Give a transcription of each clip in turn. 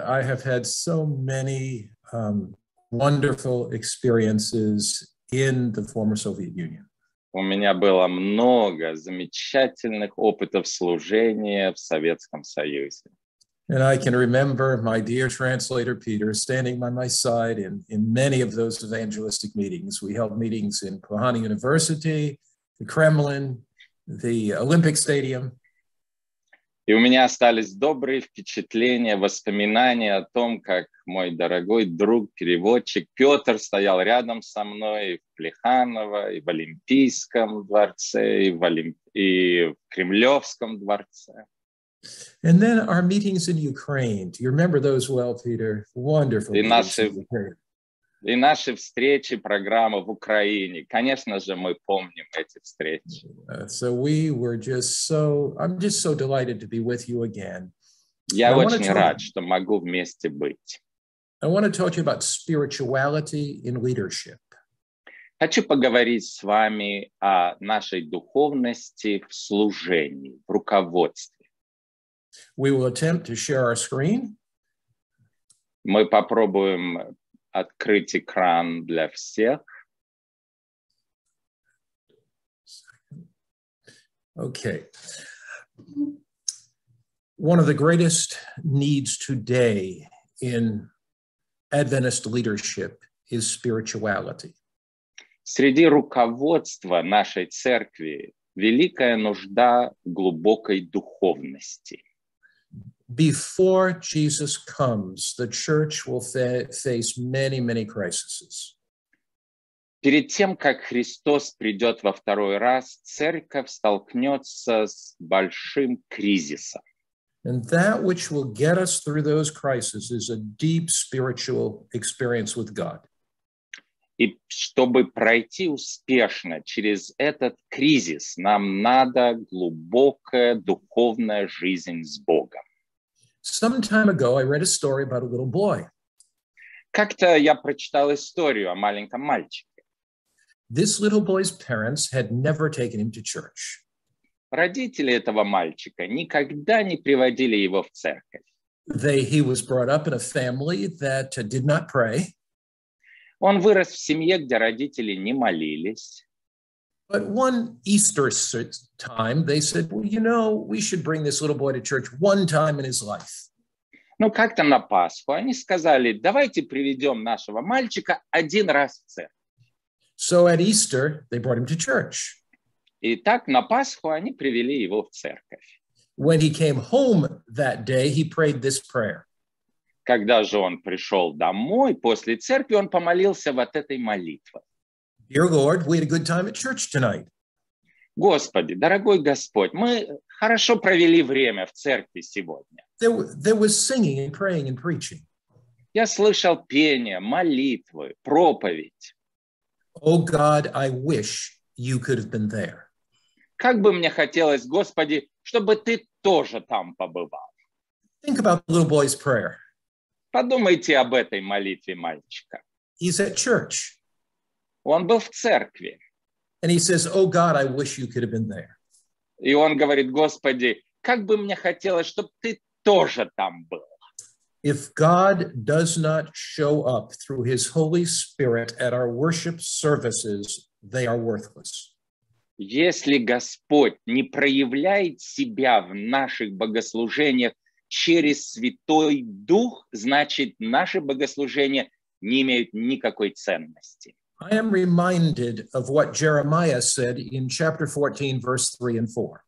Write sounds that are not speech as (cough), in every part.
I have had so many um, wonderful experiences in the former Soviet Union. У меня было много замечательных опытов служения в Советском Союзе. And I can remember my dear translator Peter standing by my side in, in many of those evangelistic meetings. We held meetings in Pohana University, the Kremlin, the Olympic Stadium. И у меня остались добрые впечатления, воспоминания о том, как мой дорогой друг, переводчик Петр стоял рядом со мной и в Плеханово, и в Олимпийском дворце, и в, Олимп... и в Кремлевском дворце. And then our meetings in Ukraine. Do you remember those well, Peter? Wonderful. И наши. И наши встречи, программы в Украине. Конечно же, мы помним эти встречи. Uh, so we were just so, I'm just so delighted to be with you again. Я I wanna очень рад, что могу вместе быть. I want to talk to you about spirituality in leadership. Хочу поговорить с вами о нашей духовности в служении, в руководстве. We will attempt to share our screen. Мы попробуем открыть экран для всех. Okay. One of the greatest needs today in Adventist leadership is spirituality. Среди руководства нашей церкви великая нужда глубокой духовности. Before Jesus comes, the church will fa- face many, many crises. Перед тем, как Христос придет во второй раз, церковь столкнется с большим кризисом. And that which will get us through those crises is a deep spiritual experience with God. И чтобы пройти успешно через этот кризис, нам надо глубокая духовная жизнь с Богом. Some time ago, I read a story about a little boy. Как-то я прочитал историю о маленьком мальчике. This little boy's parents had never taken him to church. Родители этого мальчика никогда не приводили его в церковь. They, he was brought up in a family that uh, did not pray. Он вырос в семье, где родители не молились. But one Easter s- time, they said, Well, you know, we should bring this little boy to church one time in his life. Ну, как-то на Пасху они сказали, давайте приведем нашего мальчика один раз в церковь. So at Easter, they brought him to church. И так на Пасху они привели его в церковь. When he came home that day, he prayed this prayer Когда же он пришел домой после церкви, он помолился вот этой молитвой. Dear Lord, we had a good time at church tonight. Господи, дорогой Господь, мы хорошо провели время в церкви сегодня. There, there was singing and praying and preaching. Я слышал пение, молитвы, проповедь. Oh God, I wish you could have been there. Как бы мне хотелось, Господи, чтобы ты тоже там побывал. Think about the little boy's prayer. Подумайте об этой молитве мальчика. He's at church Он был в церкви, and he says, Oh God, I wish you could have been there. и он говорит, Господи, как бы мне хотелось, чтобы ты тоже там был. If God does not show up through his Holy Spirit at our worship services, they are worthless. Если Господь не проявляет себя в наших богослужениях через Святой Дух, значит, наши богослужения не имеют никакой ценности. I am reminded of what Jeremiah said in chapter 14, verse 3 and 4.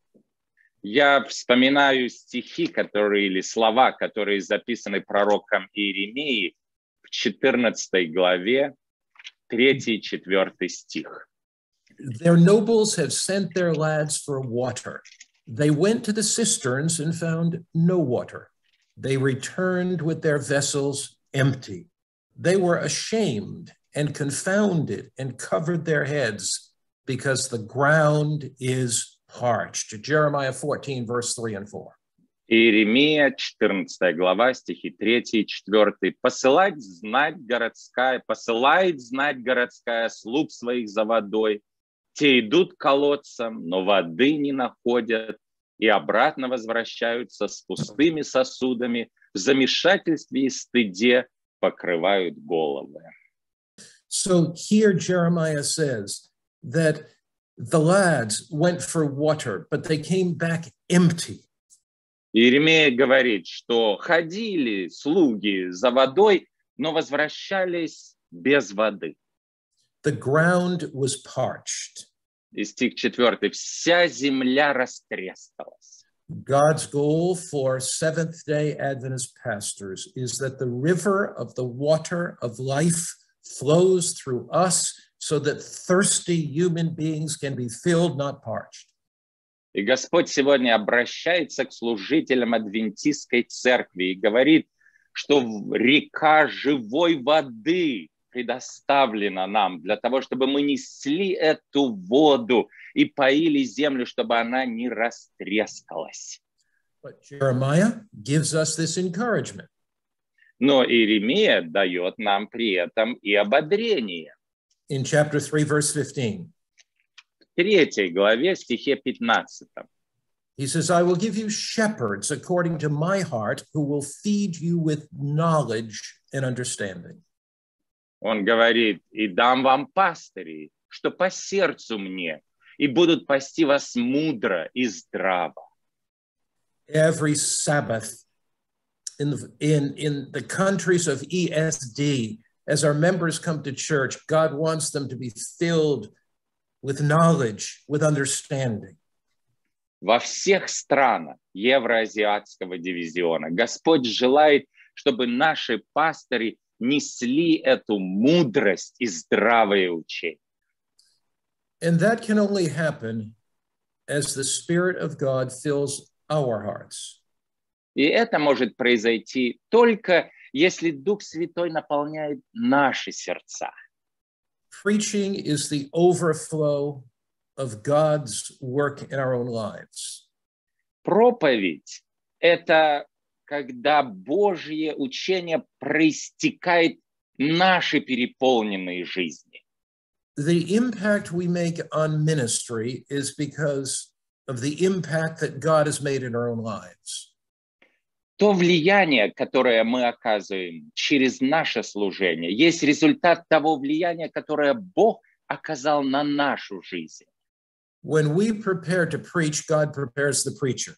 Я вспоминаю стихи, которые или слова, которые записаны пророком Иеремии в 14 главе, 3-4 стих. Their nobles have sent their lads for water. They went to the cisterns and found no water. They returned with their vessels empty. They were ashamed and confounded and covered their heads because the ground is parched. Jeremiah 14, verse 3 and 4. Иеремия, 14 глава, стихи 3 и 4. «Посылать знать городская, посылает знать городская слуг своих за водой. Те идут к колодцам, но воды не находят, и обратно возвращаются с пустыми сосудами, в замешательстве и стыде покрывают головы. So here Jeremiah says that the lads went for water, but they came back empty. Иеремия говорит, что ходили слуги за водой, но возвращались без воды. The ground was parched. И стих 4. Вся земля растрескалась. God's goal for Seventh day Adventist pastors is that the river of the water of life flows through us so that thirsty human beings can be filled, not parched. И Господь сегодня обращается к служителям адвентистской церкви и говорит, что река живой воды предоставлена нам для того, чтобы мы несли эту воду и поили землю, чтобы она не растрескалась. But Jeremiah gives us this encouragement. Но Иеремия дает нам при этом и ободрение. In chapter 3, verse 15, В третьей главе, стихе 15. he says, I will give you shepherds according to my heart who will feed you with knowledge and understanding. Он говорит, и дам вам пастырей, что по сердцу мне, и будут пасти вас мудро и здраво. Every Sabbath in the, in, in the countries of ESD, as our members come to church, God wants them to be filled with knowledge, with understanding. Во всех странах Евроазиатского дивизиона Господь желает, чтобы наши пастыри несли эту мудрость и здравое учение. And that can only happen as the Spirit of God fills our hearts. И это может произойти только если Дух Святой наполняет наши сердца. Preaching is the overflow of God's work in our own lives. Проповедь – это когда Божье учение проистекает наши переполненные жизни. The impact we make on ministry is because of the impact that God has made in our own lives. То влияние, которое мы оказываем через наше служение, есть результат того влияния, которое Бог оказал на нашу жизнь. When we prepare to preach, God prepares the preacher.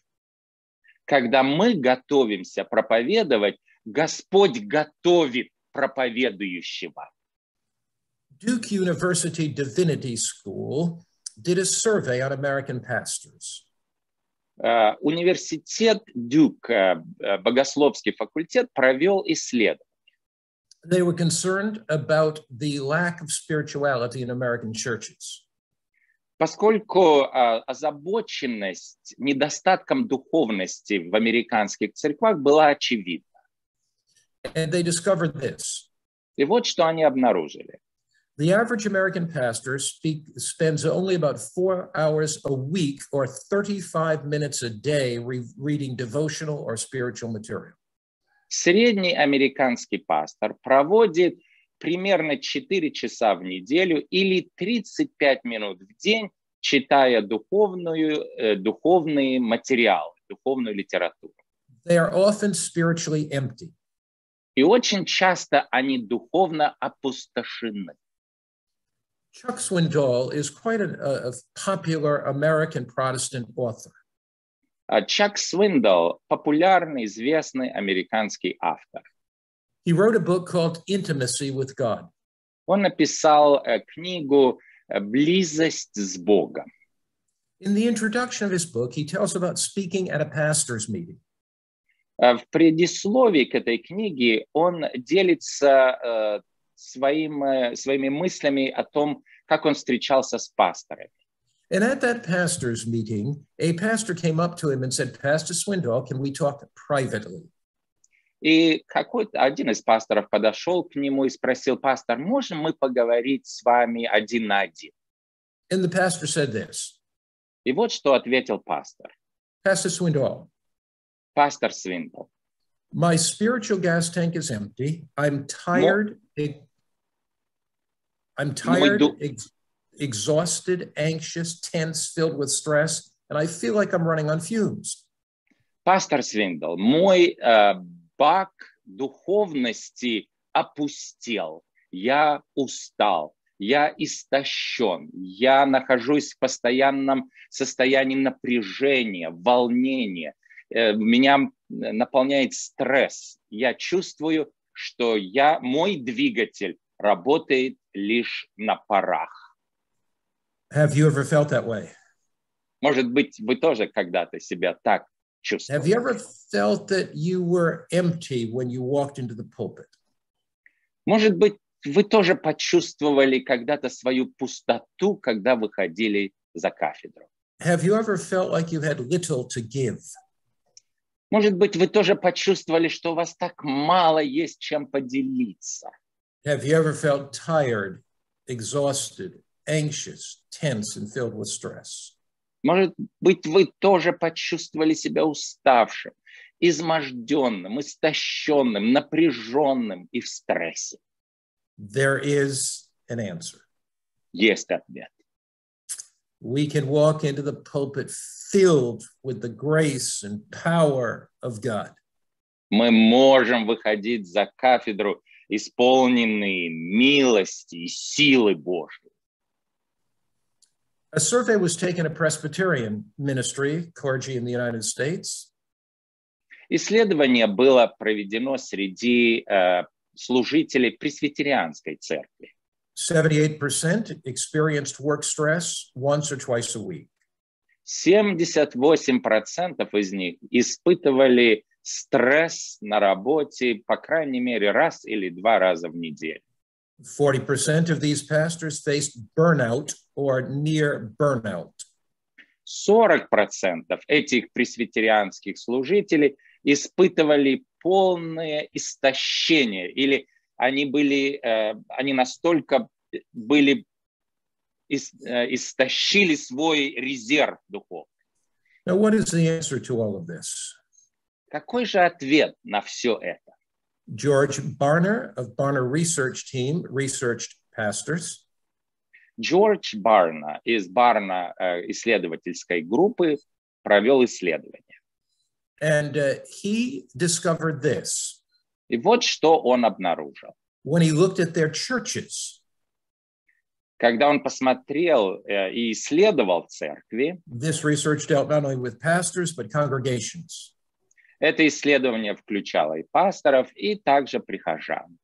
Когда мы готовимся проповедовать, Господь готовит проповедующего. Duke University Divinity School did a survey on American pastors. Э, Университет Дюк, э, э, богословский факультет, провел исследование. They were concerned about the lack of spirituality in American churches. Поскольку э, озабоченность недостатком духовности в американских церквах была очевидна. And they discovered this. И вот что они обнаружили. The average American pastor speak, spends only about four hours a week or 35 minutes a day re- reading devotional or spiritual material. Средний американский пастор проводит примерно 4 часа в неделю или 35 минут в день, читая духовную, э, духовные материалы, духовную литературу. They are often spiritually empty. И очень часто они духовно опустошены. Chuck Swindoll is quite a, a- a popular American Protestant author. А Чак Свиндл – популярный, известный американский автор. He wrote a book called Intimacy with God. Он написал э, книгу э, «Близость с Богом». In the introduction of his book, he tells about speaking at a pastor's meeting. Э, В предисловии к этой книге он делится э, своим, э, своими мыслями о том, как он встречался с пасторами. And at that pastor's meeting, a pastor came up to him and said, Pastor Swindoll, can we talk privately? И какой-то один из пасторов подошел к нему и спросил, пастор, можем мы поговорить с вами один на один? And the pastor said this И вот что ответил пастор. Pastor Swindoll, Пастор Свинтл. my spiritual gas tank is empty. I'm tired. e- I'm tired, ду- ex- exhausted, anxious, tense, filled with stress, and I feel like I'm running on fumes. Пастор Свиндл, мой э, бак духовности опустел. Я устал, я истощен, я нахожусь в постоянном состоянии напряжения, волнения. Э, Меня наполняет стресс. Я чувствую, что я, мой двигатель работает лишь на парах. Have you ever felt that way? Может быть, вы тоже когда-то себя так чувствовали. Have you ever felt that you were empty when you walked into the pulpit? Может быть, вы тоже почувствовали когда-то свою пустоту, когда выходили за кафедру. Have you ever felt like you had little to give? Может быть, вы тоже почувствовали, что у вас так мало есть чем поделиться. Have you ever felt tired, exhausted, anxious, tense, and filled with stress? Может быть, вы тоже почувствовали себя уставшим, изможденным, истощенным, напряженным и в стрессе. There is an answer. Есть ответ. We can walk into the pulpit filled with the grace and power of God. Мы можем выходить за кафедру, исполненные милости и силы Божьей. A survey was taken at Presbyterian ministry, clergy in the United States, Исследование было проведено среди э, служителей пресвитерианской церкви. 78% experienced work stress once or twice a week. 78% из них испытывали стресс на работе, по крайней мере, раз или два раза в неделю. 40% of these pastors faced burnout or near burnout. 40% этих пресвитерианских служителей испытывали полное истощение или они были, э, они настолько были, э, истощили свой резерв духовный. Now, what is the answer to all of this? Какой же ответ на все это? George Barner of Barner Research Team researched pastors. Джордж Барна из Барна э, исследовательской группы провел исследование. And uh, he discovered this И вот что он обнаружил. when he looked at their churches. Когда он посмотрел э, и исследовал церкви, This research dealt not only with pastors, but congregations. Это исследование включало и пасторов, и также прихожан.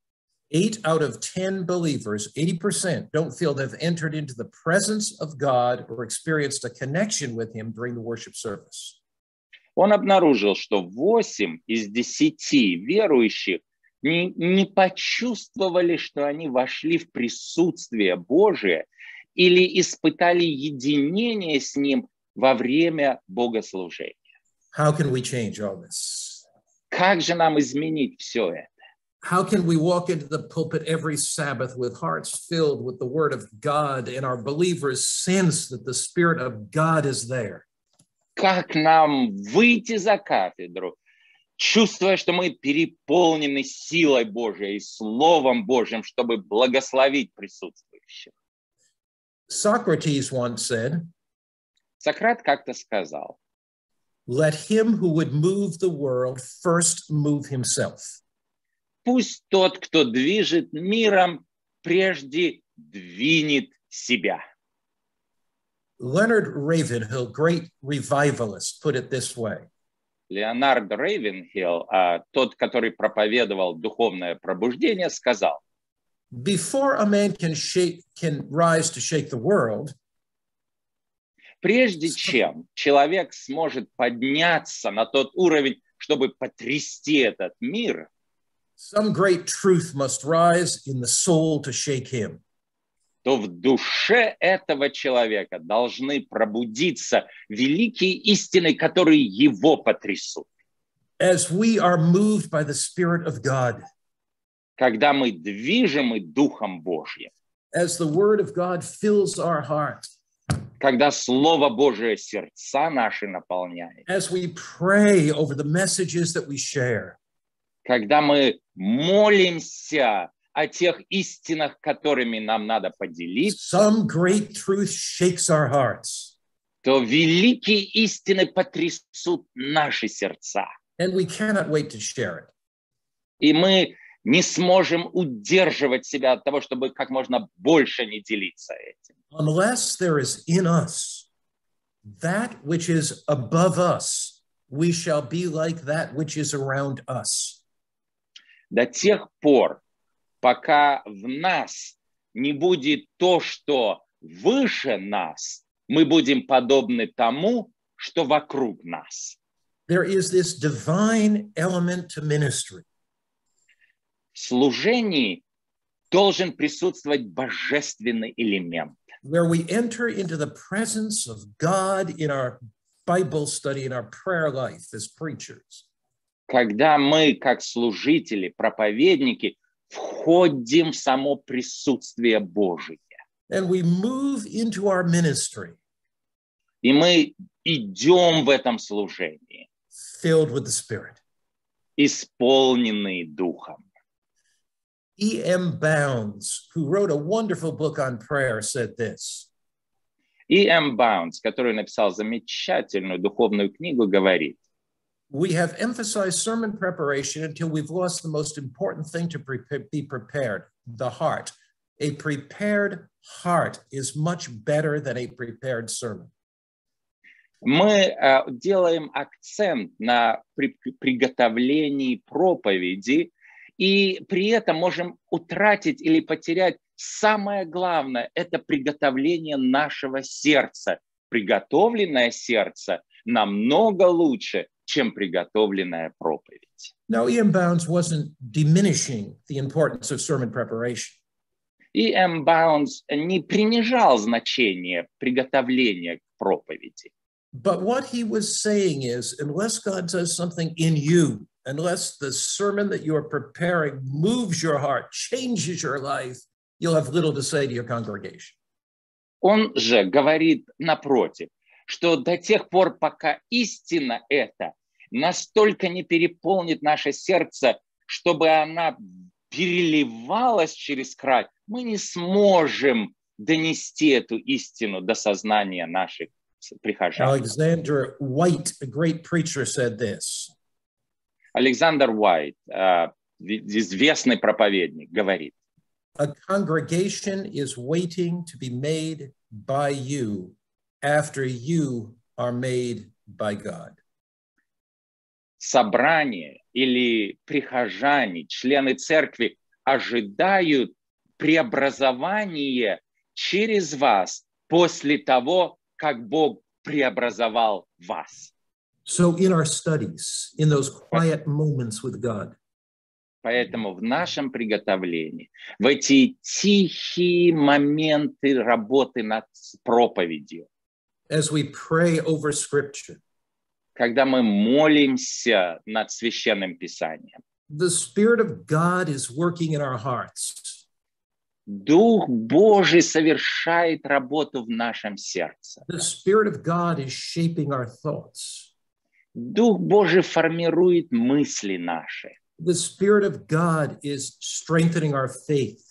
Eight out of 10 believers, 80%, don't feel they've entered into the presence of God or experienced a connection with Him during the worship service. Он обнаружил, что 8 из 10 верующих не, не почувствовали, что они вошли в присутствие Божие или испытали единение с Ним во время богослужения. How can we change all this? Как же нам изменить все это? How can we walk into the pulpit every Sabbath with hearts filled with the Word of God and our believers sense that the Spirit of God is there? Как нам выйти за кафедру, чувствуя, что мы переполнены силой Божией и Словом Божьим, чтобы благословить присутствующих? Socrates once said, Сократ как-то сказал, Let him who would move the world first move himself. пусть тот, кто движет миром, прежде двинет себя. Leonard Ravenhill, great revivalist, put it this way Леонард Рейвенхилл, а, тот, который проповедовал духовное пробуждение, сказал, Before a man can shake can rise to shake the world, прежде чем человек сможет подняться на тот уровень, чтобы потрясти этот мир, some great truth must rise in the soul to shake him. то в душе этого человека должны пробудиться великие истины, которые его потрясут. As we are moved by the Spirit of God, Когда мы движимы Духом Божьим, as the Word of God fills our heart, когда Слово Божие сердца наши наполняет, as we pray over the messages that we share, когда мы молимся о тех истинах, которыми нам надо поделиться, some great truth shakes our hearts. то великие истины потрясут наши сердца. And we cannot wait to share it. И мы не сможем удерживать себя от того, чтобы как можно больше не делиться этим. Unless there is in us that which is above us, we shall be like that which is around us. До тех пор, пока в нас не будет то, что выше нас, мы будем подобны тому, что вокруг нас. There is this divine element to ministry. Служении должен присутствовать божественный элемент. where we enter into the presence of God in our Bible study, in our prayer life as preachers. Когда мы, как служители, проповедники, входим в само присутствие Божие. And we move into our ministry И мы идем в этом служении, filled with the Spirit. исполненные Духом. E.M. Bounds, who wrote a wonderful book on prayer, said this И М. Баунс, который написал замечательную духовную книгу, говорит, We have emphasized sermon preparation until we've lost the most important thing to pre- be prepared the heart. A prepared heart is much better than a prepared sermon. мы э, делаем акцент на при- приготовлении проповеди, и при этом можем утратить или потерять самое главное – это приготовление нашего сердца. Приготовленное сердце намного лучше, чем приготовленная проповедь. Now, E.M. Bounds wasn't diminishing the importance of sermon preparation. И М. Баунс не принижал значение приготовления к проповеди. But what he was saying is, unless God does something in you, unless the sermon that you're preparing moves your heart, changes your life, you'll have little to say to your congregation. Он же говорит напротив, что до тех пор, пока истина эта настолько не переполнит наше сердце, чтобы она переливалась через край, мы не сможем донести эту истину до сознания наших прихожан. Alexander White, a great preacher, said this Александр Уайт, э, известный проповедник, говорит, A congregation is waiting to be made by you after you are made by God. собрание или прихожане, члены церкви ожидают преобразования через вас после того, как Бог преобразовал вас. So, in our studies, in those quiet moments with God, Поэтому в нашем приготовлении, в эти тихие моменты работы над проповедью, as we pray over Scripture, когда мы молимся над священным писанием, the Spirit of God is working in our hearts. Дух Божий совершает работу в нашем сердце. The Spirit of God is shaping our thoughts. Дух Божий формирует мысли наши. The Spirit of God is strengthening our faith.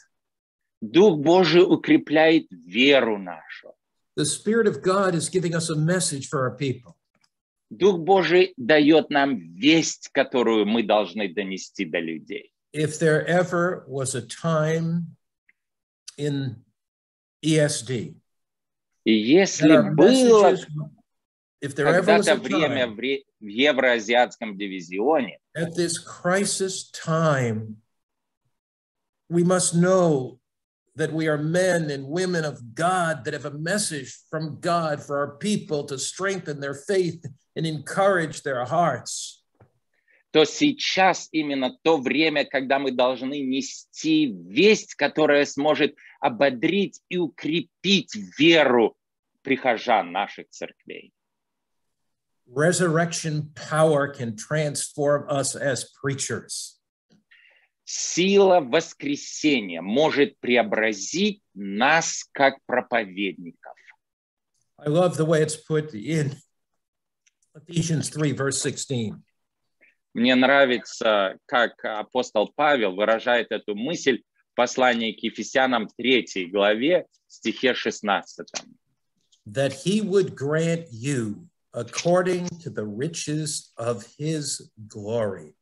Дух Божий укрепляет веру нашу. The Spirit of God is giving us a message for our people. Дух Божий дает нам весть, которую мы должны донести до людей. If there ever was a time in ESD если было когда-то время в в Евроазиатском дивизионе, at this crisis time, we must know that we are men and women of God that have a message from God for our people to strengthen their faith and encourage their hearts. то сейчас именно то время, когда мы должны нести весть, которая сможет ободрить и укрепить веру прихожан наших церквей. Resurrection power can transform us as preachers. Сила воскресения может преобразить нас как проповедников. I love the way it's put in Ephesians 3, verse 16. Мне нравится, как апостол Павел выражает эту мысль в послании к Ефесянам 3 главе, стихе 16. that he would grant you according to the riches of his glory.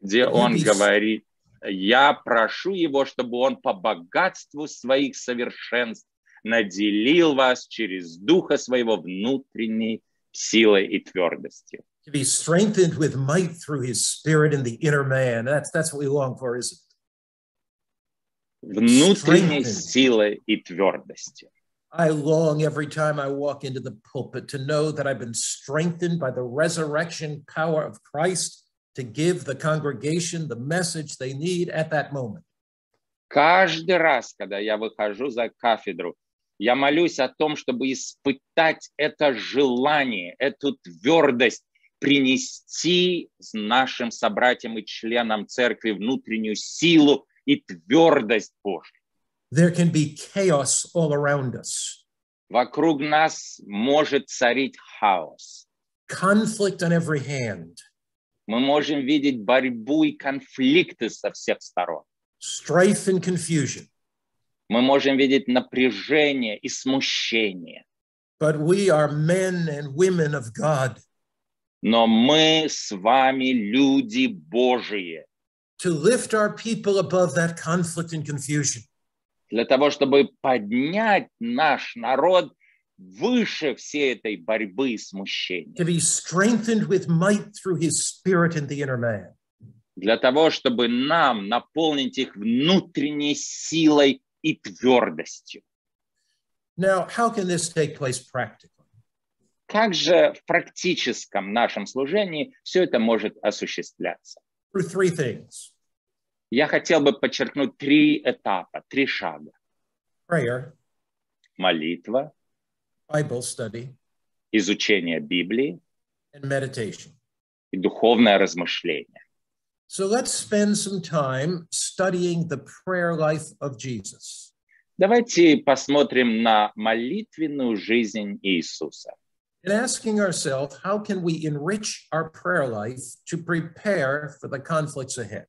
где он говорит, я прошу его, чтобы он по богатству своих совершенств наделил вас через духа своего внутренней силой и твердостью. To be strengthened with might through his spirit in the inner man. That's, that's what we long for, isn't it? Внутренней силой и твердостью. I long every time I walk into the pulpit to know that I've been strengthened by the resurrection power of Christ to give the congregation the message they need at that moment. Каждый раз, когда я выхожу за кафедру, я молюсь о том, чтобы испытать это желание, эту твердость, принести нашим собратьям и членам церкви внутреннюю силу и твердость Божью. There can be chaos all around us, Вокруг нас может царить хаос. conflict on every hand, Мы можем видеть борьбу и конфликты со всех сторон. strife and confusion. Мы можем видеть напряжение и смущение. But we are men and women of God Но мы с вами люди Божии. to lift our people above that conflict and confusion. Для того, чтобы поднять наш народ выше всей этой борьбы и смущения. to be strengthened with might through his spirit in the inner man. Для того, чтобы нам наполнить их внутренней силой и твердостью. Now, how can this take place practically? Как же в практическом нашем служении все это может осуществляться? Through three things Я хотел бы подчеркнуть три этапа, три шага. prayer, Молитва, Bible study, изучение Библии and meditation. и духовное размышление. So let's spend some time studying the prayer life of Jesus. Давайте посмотрим на молитвенную жизнь Иисуса. And asking ourselves, how can we enrich our prayer life to prepare for the conflicts ahead?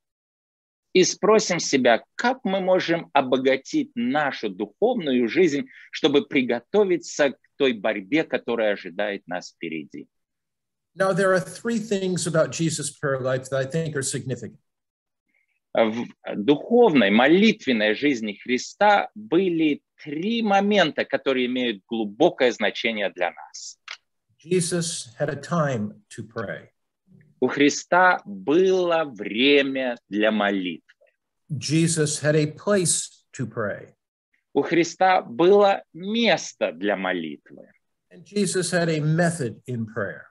И спросим себя, как мы можем обогатить нашу духовную жизнь, чтобы приготовиться к той борьбе, которая ожидает нас впереди. Now, there are three things about Jesus' prayer life that I think are significant. В духовной, молитвенной жизни Христа были три момента, которые имеют глубокое значение для нас. Jesus had a time to pray. У Христа было время для молитвы. Jesus had a place to pray. У Христа было место для молитвы. And Jesus had a method in prayer.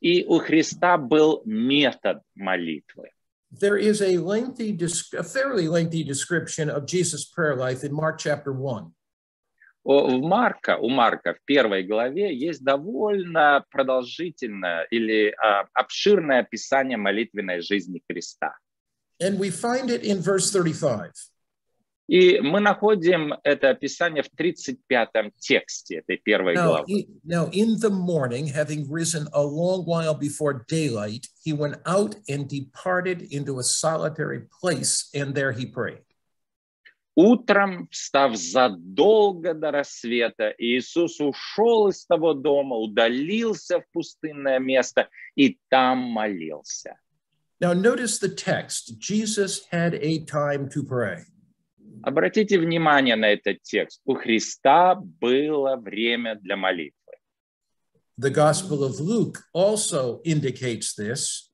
И у Христа был метод молитвы. There is a lengthy, desc- a fairly lengthy description of Jesus' prayer life in Mark chapter 1. В Марка, у Марка в первой главе есть довольно продолжительное или а, обширное описание молитвенной жизни Христа. And we find it in verse 35. И мы находим это описание в 35-м тексте этой первой Now, главы. i- now, in the morning, having risen a long while before daylight, he went out and departed into a solitary place, and there he prayed. Утром, встав задолго до рассвета, Иисус ушел из того дома, удалился в пустынное место и там молился. Now, notice the text Jesus had a time to pray. Обратите внимание на этот текст. У Христа было время для молитвы. The Gospel of Luke also indicates this.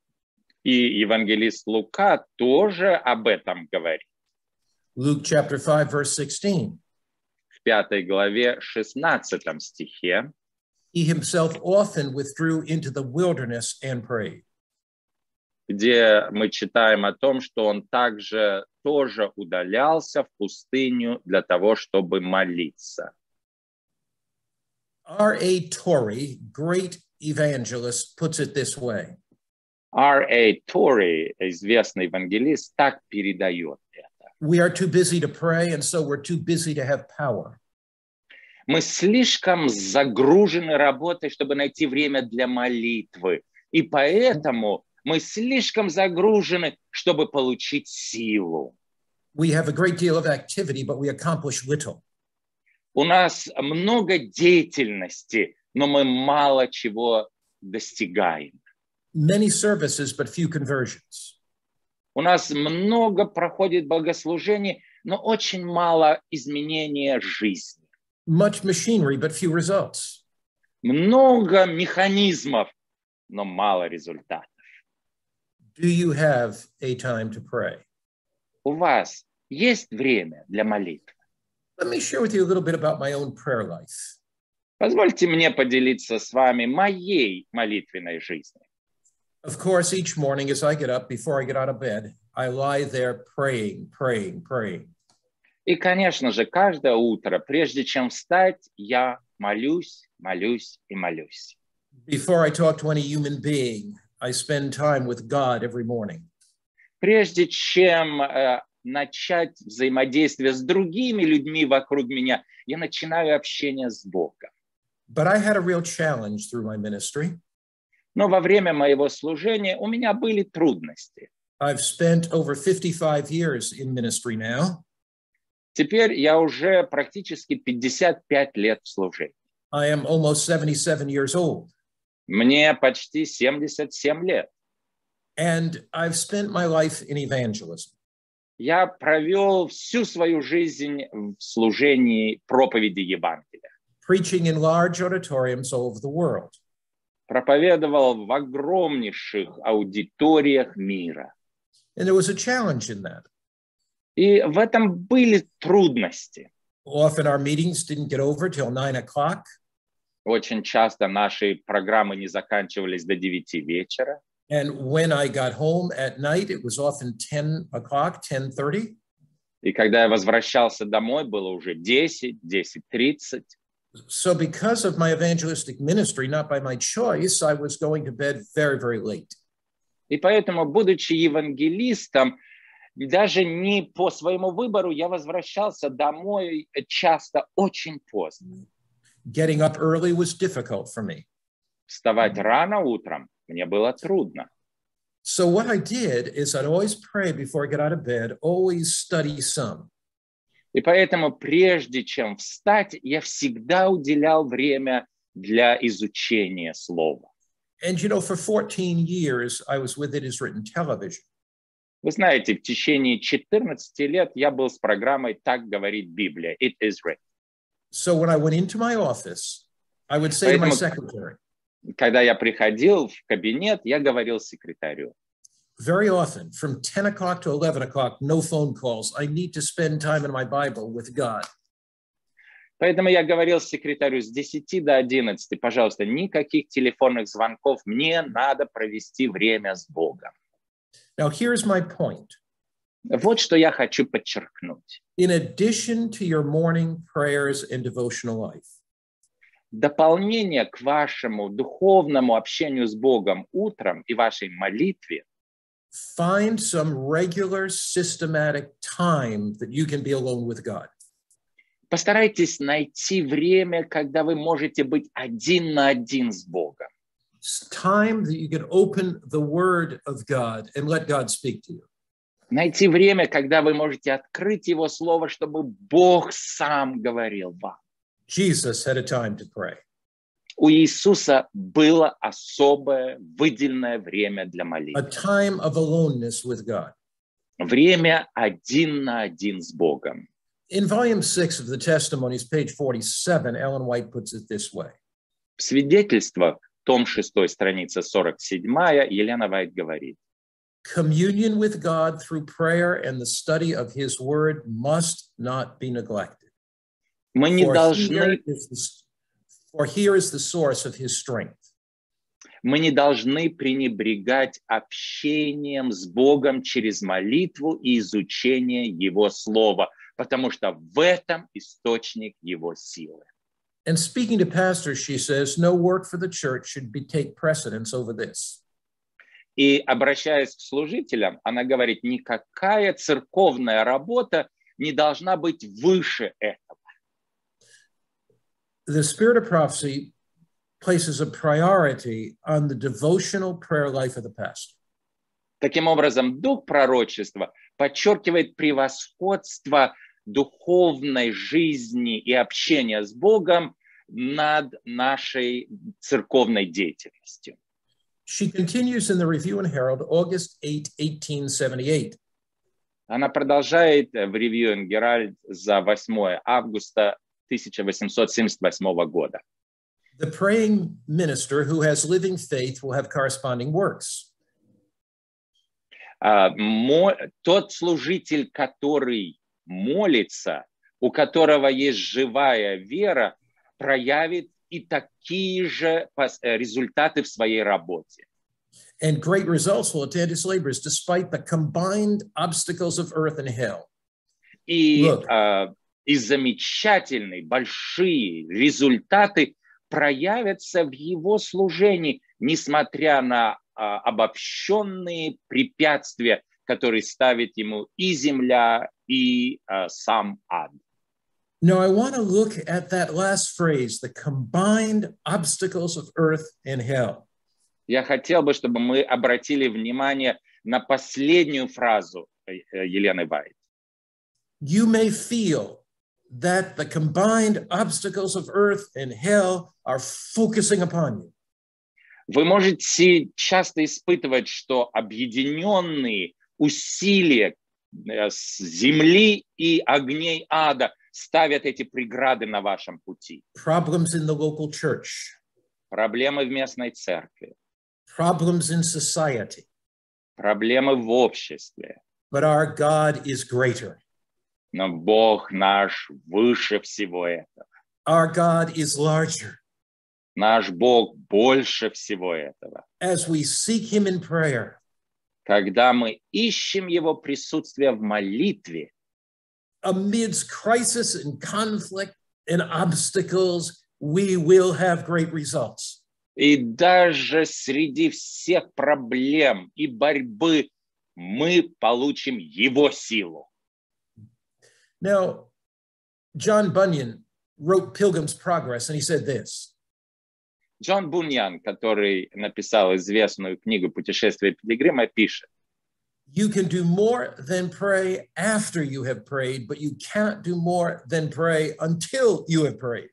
И евангелист Лука тоже об этом говорит. Luke chapter 5, verse 16. В пятой главе 16 стихе He himself often withdrew into the wilderness and prayed. где мы читаем о том, что он также тоже удалялся в пустыню для того, чтобы молиться. R.A. Torrey, great evangelist, puts it this way Р.А. Тори, известный евангелист, так передает. We are too busy to pray, and so we're too busy to have power. Мы слишком загружены работой, чтобы найти время для молитвы. И поэтому мы слишком загружены, чтобы получить силу. We have a great deal of activity, but we accomplish little. У нас много деятельности, но мы мало чего достигаем. Many services, but few conversions. У нас много проходит богослужений, но очень мало изменения жизни. Much machinery, but few results. Много механизмов, но мало результатов. Do you have a time to pray? У вас есть время для молитвы? Let me share with you a little bit about my own prayer life. Позвольте мне поделиться с вами моей молитвенной жизнью. Of course, each morning as I get up, before I get out of bed, I lie there praying, praying, praying. И, конечно же, каждое утро, прежде чем встать, я молюсь, молюсь и молюсь. Before I talk to any human being, I spend time with God every morning. Прежде чем э, начать взаимодействие с другими людьми вокруг меня, я начинаю общение с Богом. But I had a real challenge through my ministry. Но во время моего служения у меня были трудности. I've spent over 55 years in ministry now. Теперь я уже практически 55 лет в служении. I am almost 77 years old. Мне почти 77 лет. And I've spent my life in evangelism. Я провел всю свою жизнь в служении проповеди Евангелия. preaching in large auditoriums all over the world. Проповедовал в огромнейших аудиториях мира. And there was a challenge in that. И в этом были трудности. Often our meetings didn't get over till nine o'clock. Очень часто наши программы не заканчивались до 9 вечера. And when I got home at night, it was often 10 o'clock, 10.30. И когда я возвращался домой, было уже 10, 10.30. So because of my evangelistic ministry, not by my choice, I was going to bed very, very late. И поэтому, будучи евангелистом, даже не по своему выбору, я возвращался домой часто очень поздно. Getting up early was difficult for me. Вставать рано утром мне было трудно. So what I did is I'd always pray before I get out of bed, always study some. И поэтому, прежде чем встать, я всегда уделял время для изучения слова. And you know, for 14 years, I was with It Is Written television. Вы знаете, в течение 14 лет я был с программой «Так говорит Библия» «It is written». So when I went into my office, I would say to my Поэтому- secretary, Когда я приходил в кабинет, я говорил секретарю, very often from 10 o'clock to 11 o'clock, no phone calls. I need to spend time in my Bible with God. Поэтому я говорил секретарю с 10 до 11, пожалуйста, никаких телефонных звонков, мне надо провести время с Богом. Now, here's my point. Вот что я хочу подчеркнуть. In addition to your morning prayers and devotional life, дополнение к вашему духовному общению с Богом утром и вашей молитве, find some regular, systematic time that you can be alone with God. постарайтесь найти время, когда вы можете быть один на один с Богом. It's time that you can open the Word of God and let God speak to you. Найти время, когда вы можете открыть Его Слово, чтобы Бог сам говорил вам. Jesus had a time to pray. У Иисуса было особое выделенное время для a молитвы. time of aloneness with God. Время один на один с Богом. In volume six of the Testimonies, page 47, Ellen White puts it this way В свидетельствах, том 6, страница 47, Елена Вайт говорит, Communion with God through prayer and the study of His Word must not be neglected. мы не For here, должны is the, for here is the source of His strength. мы не должны пренебрегать общением с Богом через молитву и изучение Его Слова, потому что в этом источник Его силы. And speaking to pastors, she says, no work for the church should be take precedence over this. И обращаясь к служителям, она говорит, никакая церковная работа не должна быть выше этого. The spirit of prophecy places a priority on the devotional prayer life of the pastor. Таким образом, дух пророчества подчеркивает превосходство духовной жизни и общения с Богом над нашей церковной деятельностью. She continues in the Review and Herald, August 8, 1878. Она продолжает в Review and Herald за 8 августа 1878 года. The praying minister who has living faith will have corresponding works. А, мо- Тот служитель, который молится, у которого есть живая вера, проявит и такие же э, результаты в своей работе. And great results will attend his labors despite the combined obstacles of earth and hell. И, Look. а, и замечательные, большие результаты проявятся в его служении, несмотря на а, обобщенные препятствия, которые ставит ему и земля, и а, сам ад. Now, I want to look at that last phrase the combined obstacles of earth and hell. Я хотел бы, чтобы мы обратили внимание на последнюю фразу э, э, Елены Вайт. You may feel that the combined obstacles of earth and hell are focusing upon you. Вы можете часто испытывать, что объединенные усилия э, земли и огней ада ставят эти преграды на вашем пути. Problems in the local church, Проблемы в местной церкви, problems in society, проблемы в обществе. but our God is greater. Но Бог наш выше всего этого. Our God is larger. Наш Бог больше всего этого. As we seek Him in prayer, Когда мы ищем Его присутствие в молитве, amidst crisis and conflict and obstacles, we will have great results. И даже среди всех проблем и борьбы мы получим Его силу. Now, John Bunyan wrote Pilgrim's Progress, and he said this Джон Буньян, который написал известную книгу «Путешествие пилигрима», пишет, You can do more than pray after you have prayed, but you can't do more than pray until you have prayed.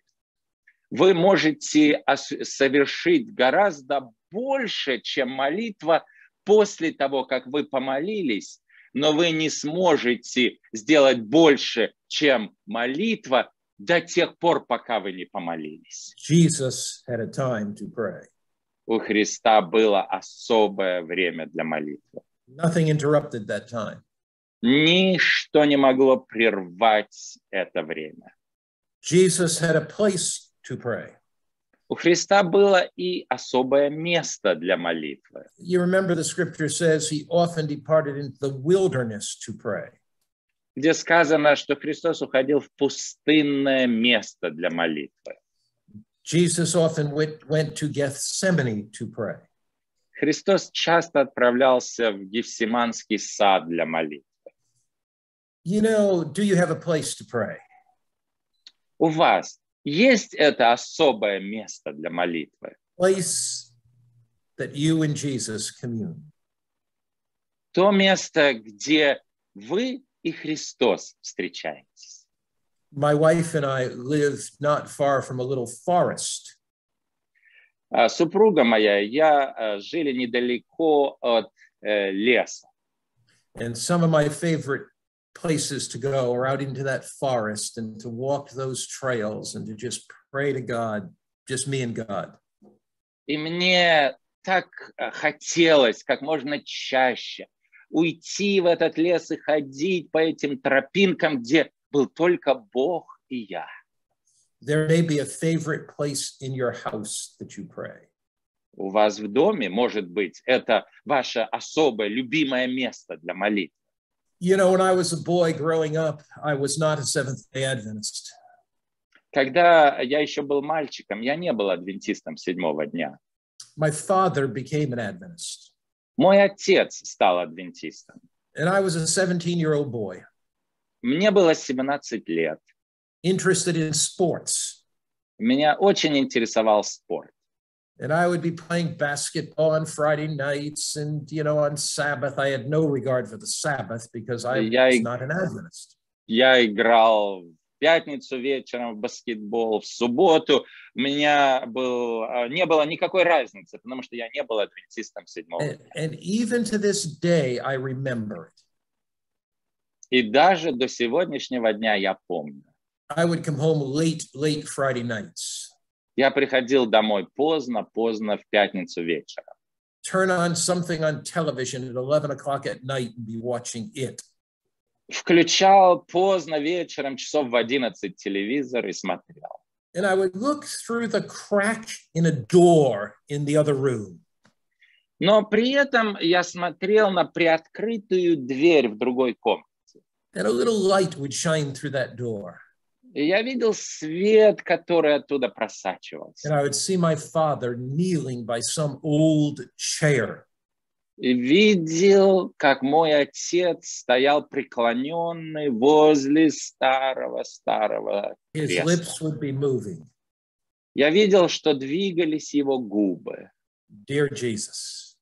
вы можете совершить гораздо больше, чем молитва после того, как вы помолились, но вы не сможете сделать больше, чем молитва до тех пор, пока вы не помолились. Jesus had a time to pray. У Христа было особое время для молитвы. Nothing interrupted that time. Ничто не могло прервать это время. Jesus had a place to pray. У Христа было и особое место для молитвы. You remember the scripture says he often departed into the wilderness to pray. где сказано, что Христос уходил в пустынное место для молитвы. Jesus often went, went to Gethsemane to pray. Христос часто отправлялся в Гефсиманский сад для молитвы. You know, do you have a place to pray? У вас есть это особое место для молитвы? Place that you and Jesus commune. То место, где вы и Христос встречаетесь. My wife and I live not far from a little forest. А Супруга моя я э, жили недалеко от э, леса. And some of my favorite places to go are out into that forest and to walk those trails and to just pray to God, just me and God. И мне так э, хотелось как можно чаще уйти в этот лес и ходить по этим тропинкам, где был только Бог и я. There may be a favorite place in your house that you pray. У вас в доме, может быть, это ваше особое, любимое место для молитвы. You know, when I was a boy growing up, I was not a Seventh day Adventist. Когда я еще был мальчиком, я не был адвентистом седьмого дня. My father became an Adventist, Мой отец стал адвентистом. and I was a 17 year old boy Мне было 17 лет. interested in sports. Меня очень интересовал спорт. And I would be playing basketball on Friday nights. And, you know, on Sabbath, I had no regard for the Sabbath because I Yeah, was I- not an Adventist. Я играл в пятницу вечером в баскетбол, в субботу. У меня был, а, не было никакой разницы, потому что я не был адвентистом седьмого. And, and even to this day, I remember it. И даже до сегодняшнего дня я помню. I would come home late, late Friday nights, Я приходил домой поздно, поздно в пятницу вечером. turn on something on television at 11 o'clock at night and be watching it. Включал поздно вечером, часов в 11 телевизор и смотрел. And I would look through the crack in a door in the other room. Но при этом я смотрел на приоткрытую дверь в другой комнате. And a little light would shine through that door. И я видел свет, который оттуда просачивался. And I would see my father kneeling by some old chair. И видел, как мой отец стоял преклоненный возле старого-старого His lips would be moving. Я видел, что двигались его губы. Dear Jesus,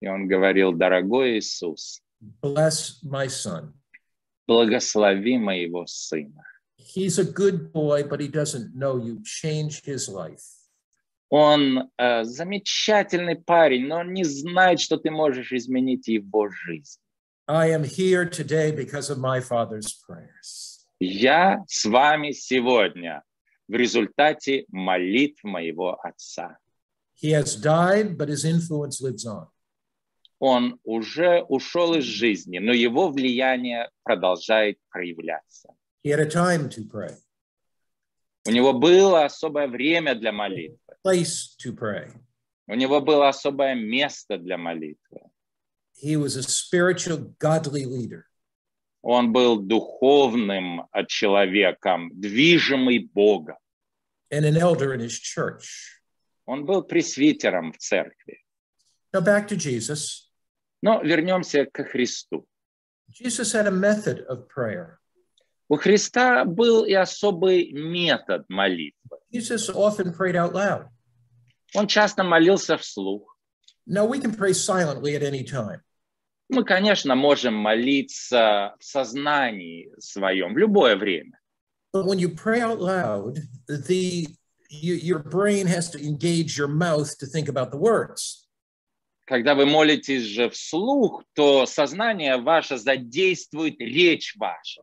И он говорил, дорогой Иисус, bless my son. благослови моего сына. He's a good boy, but he doesn't know you. Change his life. Он э, замечательный парень, но он не знает, что ты можешь изменить его жизнь. I am here today because of my father's prayers. Я с вами сегодня в результате молитв моего отца. He has died, but his influence lives on. Он уже ушел из жизни, но его влияние продолжает проявляться. He had a time to pray, У него было особое время для молитвы. place to pray. У него было особое место для молитвы. He was a spiritual, godly leader. Он был духовным э, человеком, движимый Богом. and an elder in his church. Он был пресвитером в церкви. Now, back to Jesus. Но вернемся к Христу. Jesus had a method of prayer. У Христа был и особый метод молитвы. Jesus often prayed out loud. Он часто молился вслух. Now, we can pray silently at any time, Мы, конечно, можем молиться в сознании своем в любое время. but when you pray out loud, the you, your brain has to engage your mouth to think about the words. Когда вы молитесь же вслух, то сознание ваше задействует речь вашу.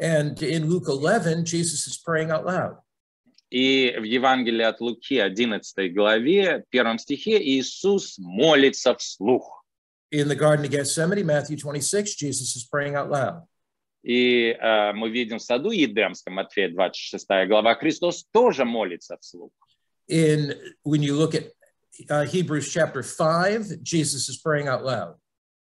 And in Luke 11, Jesus is praying out loud. И в Евангелии от Луки, 11 главе, первом стихе, Иисус молится вслух. In the Garden of Gethsemane, Matthew 26, Jesus is praying out loud. И э, мы видим в саду Едемском, Матфея 26 глава, Христос тоже молится вслух. In when you look at uh, Hebrews chapter 5, Jesus is praying out loud.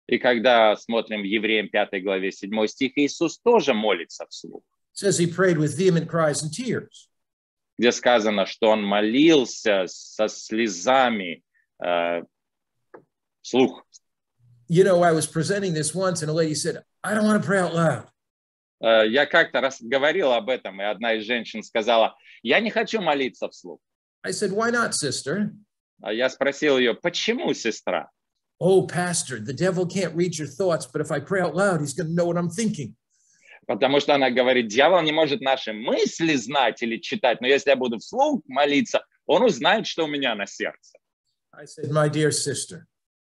И когда смотрим в Евреям 5 главе 7 стих, Иисус тоже молится вслух, says he prayed with vehement cries and tears. где сказано, что он молился со слезами э, вслух. You know, I was presenting this once, and a lady said, I don't want to pray out loud. Э, Я как-то раз говорил об этом, и одна из женщин сказала, я не хочу молиться вслух. I said, Why not, sister? А я спросил ее, почему, сестра? Oh, pastor, the devil can't read your thoughts, but if I pray out loud, he's going to know what I'm thinking. Потому что она говорит, дьявол не может наши мысли знать или читать, но если я буду вслух молиться, он узнает, что у меня на сердце. I said, My dear sister,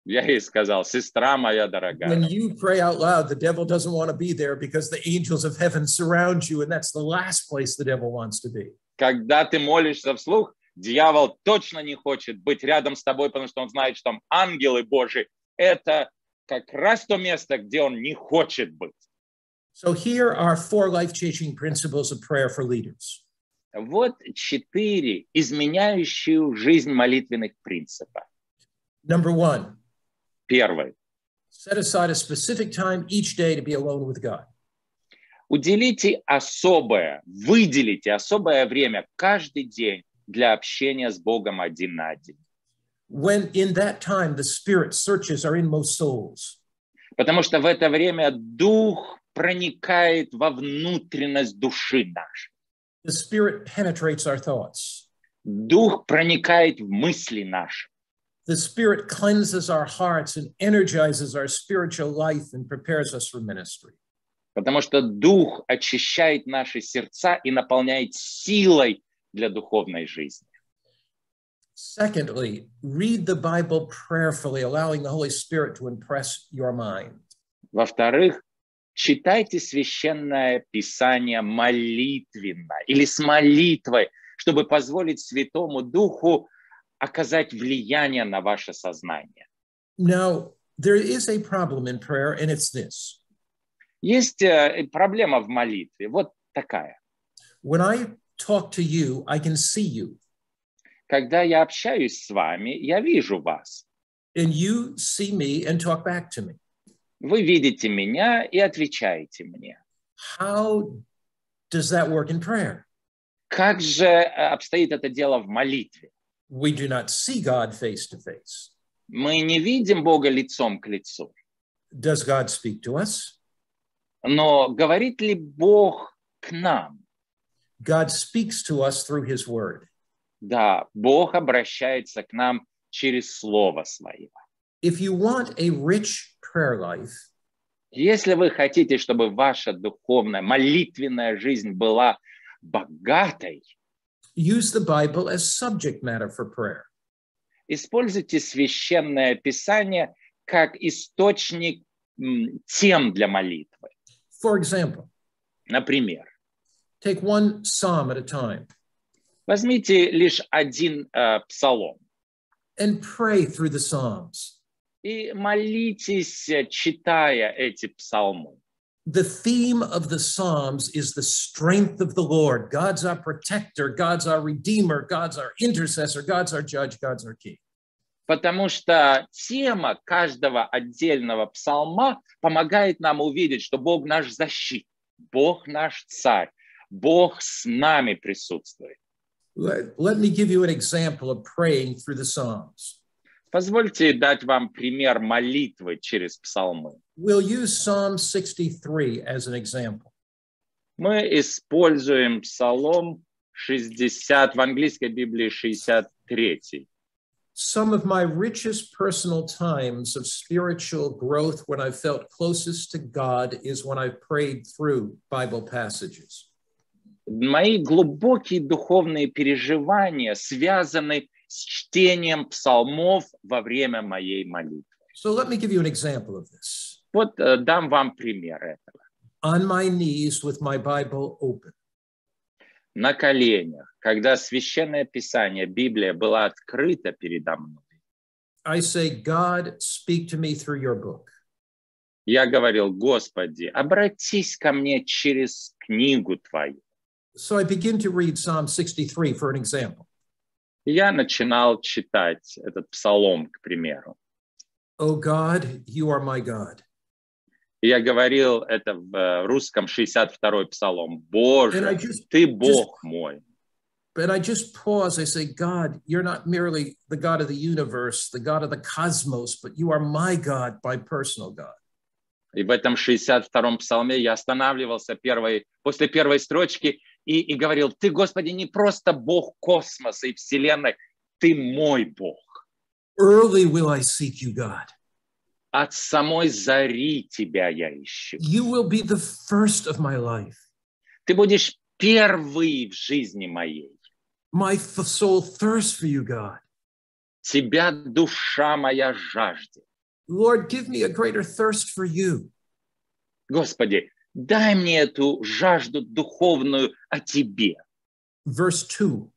Я ей сказал, сестра моя дорогая, when you pray out loud, the devil doesn't want to be there because the angels of heaven surround you, and that's the last place the devil wants to be. когда ты молишься вслух, дьявол точно не хочет быть рядом с тобой, потому что он знает, что там ангелы Божьи. Это как раз то место, где он не хочет быть. So here are four life changing principles of prayer for leaders. Вот четыре изменяющие жизнь молитвенных принципа. Number one, Первый. set aside a specific time each day to be alone with God. Уделите особое, выделите особое время каждый день для общения с Богом один на один. When in that time the Spirit searches our inmost souls, Потому что в это время Дух проникает во внутренность души нашей. the Spirit penetrates our thoughts. Дух проникает в мысли наши. The Spirit cleanses our hearts and energizes our spiritual life and prepares us for ministry. Потому что Дух очищает наши сердца и наполняет силой для духовной жизни. Secondly, read the Bible prayerfully, allowing the Holy Spirit to impress your mind. Во-вторых, читайте священное писание молитвенно или с молитвой, чтобы позволить Святому Духу оказать влияние на ваше сознание. Now, there is a problem in prayer, and it's this. Есть э, проблема в молитве, вот такая. When I talk to you, I can see you, Когда я общаюсь с вами, я вижу вас. and you see me and talk back to me. Вы видите меня и отвечаете мне. How does that work in prayer? Как же э, обстоит это дело в молитве? We do not see God face to face. Мы не видим Бога лицом к лицу. Does God speak to us? Но говорит ли Бог к нам? God speaks to us through his word. Да, Бог обращается к нам через Слово Свое. If you want a rich prayer life, Если вы хотите, чтобы ваша духовная, молитвенная жизнь была богатой, use the Bible as subject matter for prayer. используйте священное писание как источник тем для молитвы. For example, Например, take one psalm at a time возьмите лишь один э, псалом and pray through the psalms. и молитесь, э, читая эти псалмы. The theme of the psalms is the strength of the Lord. God's our protector, God's our redeemer, God's our intercessor, God's our judge, God's our king. Потому что тема каждого отдельного псалма помогает нам увидеть, что Бог наш защитник, Бог наш царь, Бог с нами присутствует. Let, let me give you an example of praying through the psalms. Позвольте дать вам пример молитвы через псалмы. We'll use Psalm 63 as an example. Мы используем псалом 60, в английской Библии 63. Some of my richest personal times of spiritual growth when I felt closest to God is when I prayed through Bible passages. Мои глубокие духовные переживания связаны с чтением псалмов во время моей молитвы. So let me give you an example of this. Вот э, дам вам пример этого. On my knees with my Bible open, На коленях, когда священное писание, Библия была открыта передо мной, I say, God, speak to me through your book. я говорил, Господи, обратись ко мне через книгу Твою. So I begin to read Psalm 63 for an example. И Я начинал читать этот псалом, к примеру. Oh God, you are my God. И Я говорил это в э, русском 62-й псалом. And I Боже, just, Ты Бог мой. and I just pause. I say, God, you're not merely the God of the universe, the God of the cosmos, but you are my God, my personal God. И в этом 62-м псалме я останавливался первой, после первой строчки и, и говорил, ты, Господи, не просто Бог космоса и Вселенной, ты мой Бог. Early will I seek you, God. От самой зари тебя я ищу. You will be the first of my life. Ты будешь первый в жизни моей. My soul thirsts for you, God. Тебя душа моя жаждет. Lord, give me a greater thirst for you. Господи, дай мне эту жажду духовную о Тебе. Verse 2.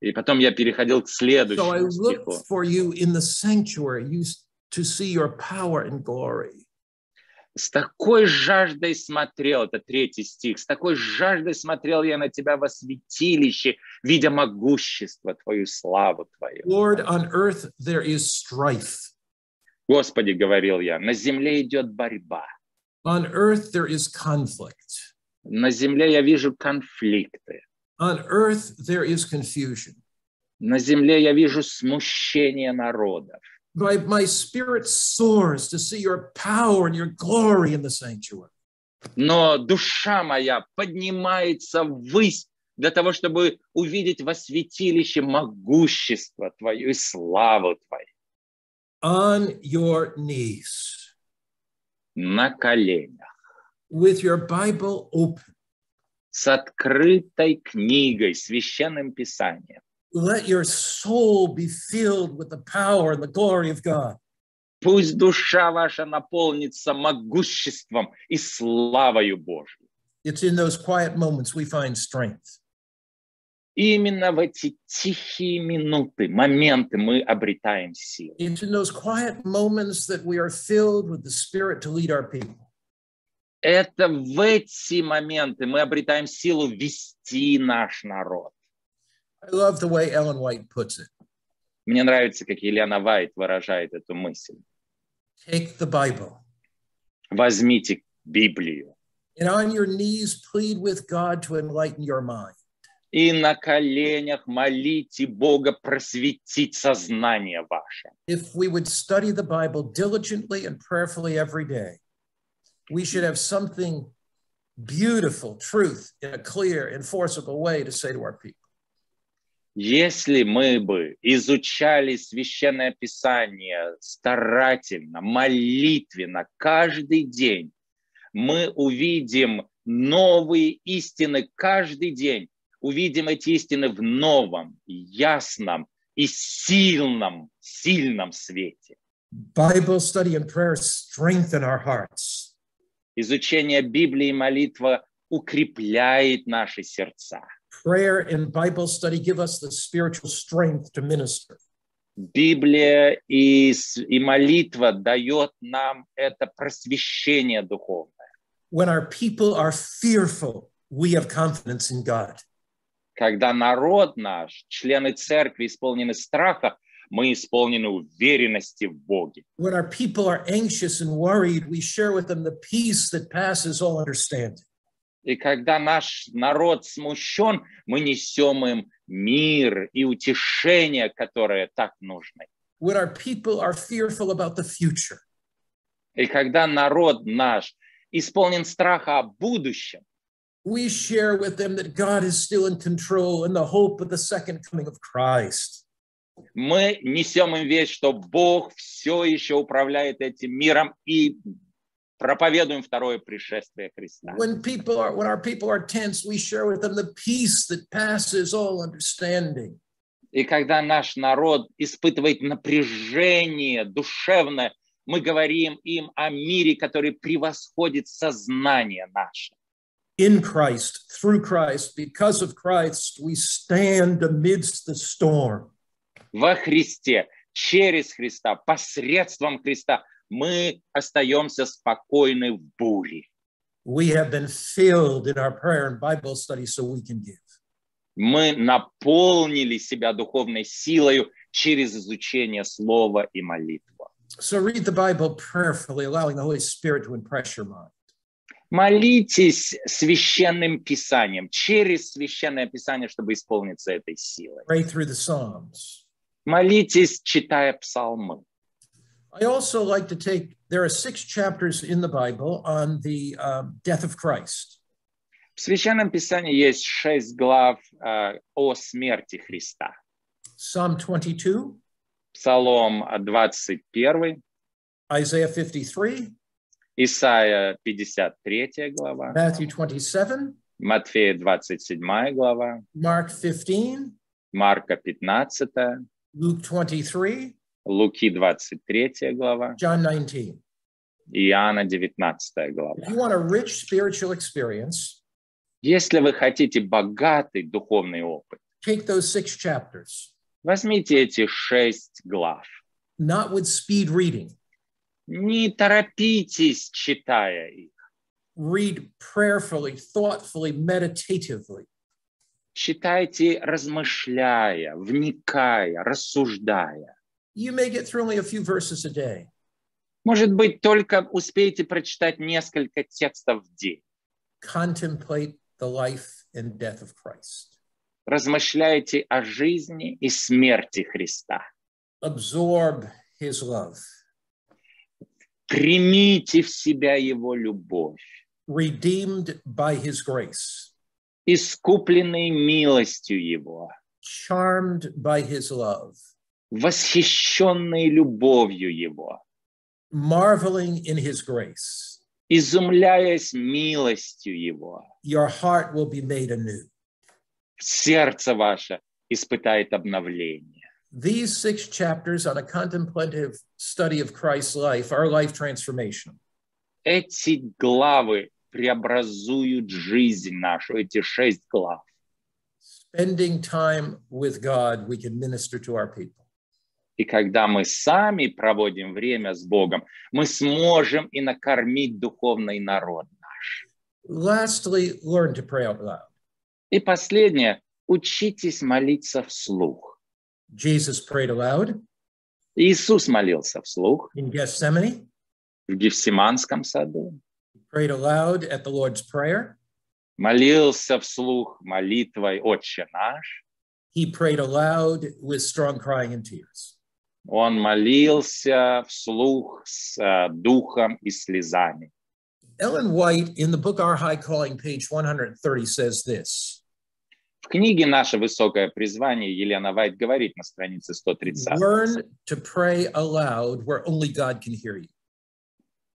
И потом я переходил к So I следующему стиху. for you in the sanctuary you, to see your power and glory. С такой жаждой смотрел, это третий стих, с такой жаждой смотрел я на тебя во святилище, видя могущество Твою, славу Твою. Lord, on earth there is strife. Господи, говорил я, на земле идет борьба. On earth there is conflict. На земле я вижу конфликты. On earth there is confusion. На земле я вижу смущение народов. My, my spirit soars to see your power and your glory in the sanctuary. Но душа моя поднимается ввысь для того, чтобы увидеть во святилище могущество Твое и славу Твою. On your knees. На коленях. with your Bible open. с открытой книгой, священным писанием. Let your soul be filled with the power and the glory of God. Пусть душа ваша наполнится могуществом и славою Божьей. It's in those quiet moments we find strength. И именно в эти тихие минуты, моменты мы обретаем силу. It's in those quiet moments that we are filled with the Spirit to lead our people. Это в эти моменты мы обретаем силу вести наш народ. I love the way Ellen White puts it. Мне нравится, как Елена Вайт выражает эту мысль. Take the Bible Возьмите Библию and on your knees plead with God to enlighten your mind. И на коленях молите Бога просветить сознание ваше. If we would study the Bible diligently and prayerfully every day, we should have something beautiful, truth in a clear, enforceable way to say to our people. Если мы бы изучали Священное Писание старательно, молитвенно, каждый день, мы увидим новые истины каждый день. Увидим эти истины в новом, ясном и сильном, сильном свете. Bible study and prayer strengthen our hearts. Изучение Библии и молитва укрепляет наши сердца. Prayer and Bible study give us the spiritual strength to minister. Библия и, и молитва дает нам это просвещение духовное. When our people are fearful, we have confidence in God. Когда народ наш, члены церкви, исполнены страха, мы исполнены уверенности в Боге. When our people are anxious and worried, we share with them the peace that passes all understanding. И когда наш народ смущен, мы несем им мир и утешение, которые так нужны. When our people are fearful about the future, И когда народ наш исполнен страха о будущем, we share with them that God is still in control and the hope of the second coming of Christ. мы несем им весть, что Бог все еще управляет этим миром и проповедуем второе пришествие Христа. When people are when our people are tense, we share with them the peace that passes all understanding. И когда наш народ испытывает напряжение душевное, мы говорим им о мире, который превосходит сознание наше. In Christ, through Christ, because of Christ, we stand amidst the storm. Во Христе, через Христа, посредством Христа мы остаемся спокойны в буре. We have been filled in our prayer and Bible study so we can give. Мы наполнили себя духовной силою через изучение Слова и молитву. So read the Bible prayerfully, allowing the Holy Spirit to impress your mind. Молитесь священным писанием, через священное писание, чтобы исполниться этой силой. Pray through the Psalms. Молитесь, читая псалмы. I also like to take, there are six chapters in the Bible on the um, death of Christ. В священном писании есть шесть глав э, о смерти Христа. Psalm 22, Псалом 21, Isaiah 53, Исайя 53 глава, Matthew 27, Матфея 27 глава, Mark 15, Марка 15, Luke 23, Луки 23 глава, John 19. Иоанна 19 глава. If you want a rich spiritual experience, Если вы хотите богатый духовный опыт, take those six chapters, возьмите эти шесть глав. not with speed reading. Не торопитесь, читая их. Read prayerfully, thoughtfully, meditatively. Читайте, размышляя, вникая, рассуждая. You may get through only a few verses a day, Может быть, только успеете прочитать несколько текстов в день. contemplate the life and death of Christ. Размышляйте о жизни и смерти Христа. Absorb his love, Примите в себя Его любовь, redeemed by his grace, искупленные милостью Его, charmed by his love, восхищенные любовью Его, marveling in his grace, изумляясь милостью Его. Your heart will be made anew. Сердце ваше испытает обновление. These six chapters on a contemplative study of Christ's life are life transformation. Эти главы преобразуют жизнь нашу, эти шесть глав. Spending time with God, we can minister to our people. И когда мы сами проводим время с Богом, мы сможем и накормить духовный народ наш. Lastly, learn to pray out loud. И последнее, учитесь молиться вслух. Jesus prayed aloud Иисус молился вслух in Gethsemane. в Гефсиманском саду, He prayed aloud at the Lord's Prayer. молился вслух молитвой «Отче наш», He prayed aloud with strong crying and tears. он молился вслух с э, духом и слезами. Ellen White, in the book Our High Calling, page 130, says this В Книге «Наше высокое призвание» Елена Вайт говорит на странице 130. Learn to pray aloud where only God can hear you.